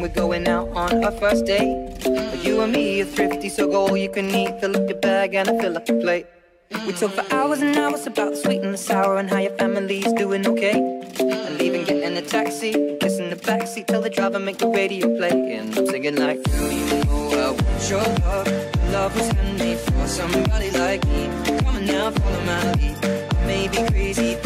We're going out on our first date. But you and me are thrifty, so go all you can eat. Fill up your bag and I fill up your plate. We talk for hours and hours about the sweet and the sour and how your family's doing okay. And leaving, getting a taxi, kissing the backseat, tell the driver make the radio play. And I'm singing like, girl, you know I want your love. Love was handmade for somebody like me. Come on now, follow my lead. I may be crazy,